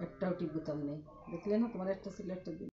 একটাও টিপ বোতাম নেই। দেখলে না? তোমার একটা ছিল একটা